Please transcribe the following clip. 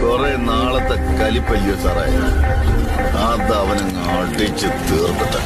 കുറെ നാളത്തെ കലിപ്പയ്യോ സാറേ. അതവനങ്ങ് അടിച്ച് തീർക്കട്ടെ